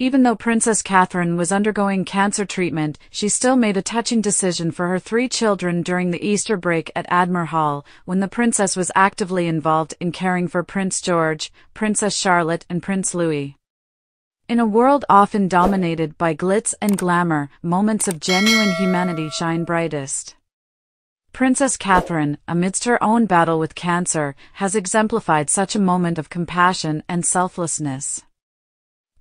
Even though Princess Catherine was undergoing cancer treatment, she still made a touching decision for her three children during the Easter break at Anmer Hall, when the princess was actively involved in caring for Prince George, Princess Charlotte and Prince Louis. In a world often dominated by glitz and glamour, moments of genuine humanity shine brightest. Princess Catherine, amidst her own battle with cancer, has exemplified such a moment of compassion and selflessness.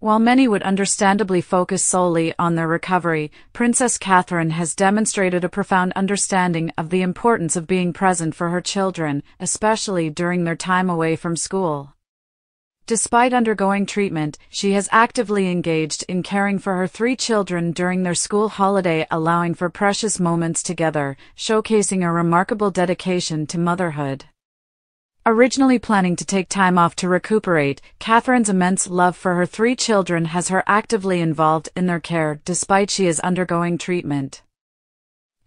While many would understandably focus solely on their recovery, Princess Catherine has demonstrated a profound understanding of the importance of being present for her children, especially during their time away from school. Despite undergoing treatment, she has actively engaged in caring for her three children during their school holiday allowing for precious moments together, showcasing a remarkable dedication to motherhood. Originally planning to take time off to recuperate, Catherine's immense love for her three children has her actively involved in their care despite she is undergoing treatment.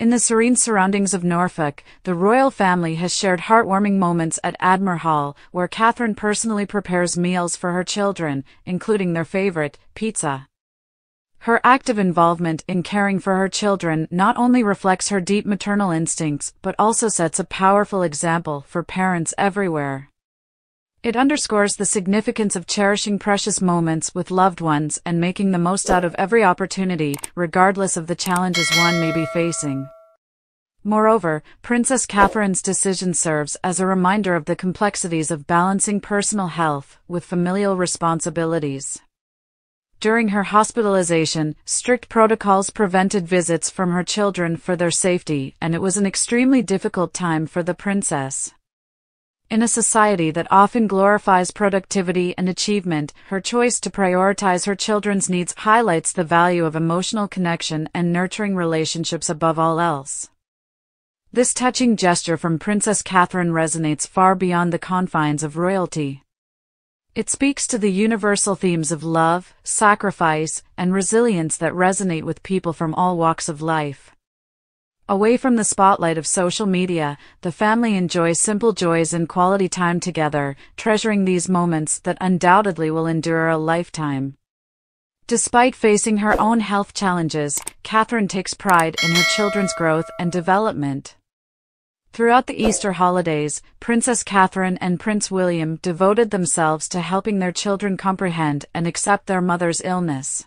In the serene surroundings of Norfolk, the royal family has shared heartwarming moments at Anmer Hall, where Catherine personally prepares meals for her children, including their favorite, pizza. Her active involvement in caring for her children not only reflects her deep maternal instincts but also sets a powerful example for parents everywhere. It underscores the significance of cherishing precious moments with loved ones and making the most out of every opportunity, regardless of the challenges one may be facing. Moreover, Princess Catherine's decision serves as a reminder of the complexities of balancing personal health with familial responsibilities. During her hospitalization, strict protocols prevented visits from her children for their safety, and it was an extremely difficult time for the princess. In a society that often glorifies productivity and achievement, her choice to prioritize her children's needs highlights the value of emotional connection and nurturing relationships above all else. This touching gesture from Princess Catherine resonates far beyond the confines of royalty. It speaks to the universal themes of love, sacrifice, and resilience that resonate with people from all walks of life. Away from the spotlight of social media, the family enjoys simple joys and quality time together, treasuring these moments that undoubtedly will endure a lifetime. Despite facing her own health challenges, Catherine takes pride in her children's growth and development. Throughout the Easter holidays, Princess Catherine and Prince William devoted themselves to helping their children comprehend and accept their mother's illness.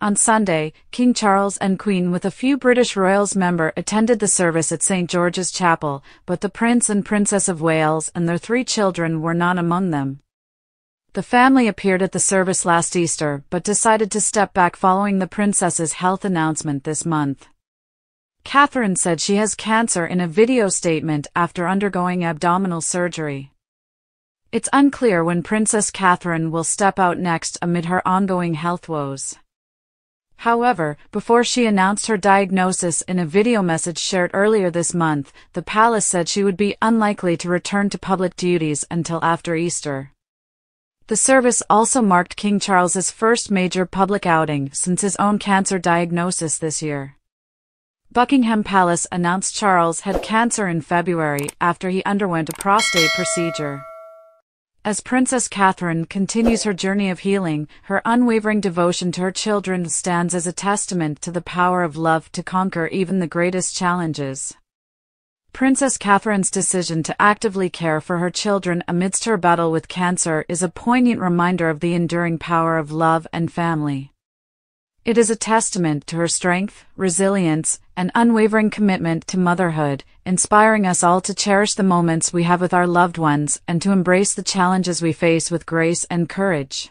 On Sunday, King Charles and Queen with a few British royals member attended the service at St. George's Chapel, but the Prince and Princess of Wales and their three children were not among them. The family appeared at the service last Easter but decided to step back following the princess's health announcement this month. Catherine said she has cancer in a video statement after undergoing abdominal surgery. It's unclear when Princess Catherine will step out next amid her ongoing health woes. However, before she announced her diagnosis in a video message shared earlier this month, the palace said she would be unlikely to return to public duties until after Easter. The service also marked King Charles's first major public outing since his own cancer diagnosis this year. Buckingham Palace announced Charles had cancer in February after he underwent a prostate procedure. As Princess Catherine continues her journey of healing, her unwavering devotion to her children stands as a testament to the power of love to conquer even the greatest challenges. Princess Catherine's decision to actively care for her children amidst her battle with cancer is a poignant reminder of the enduring power of love and family. It is a testament to her strength, resilience, and unwavering commitment to motherhood, inspiring us all to cherish the moments we have with our loved ones and to embrace the challenges we face with grace and courage.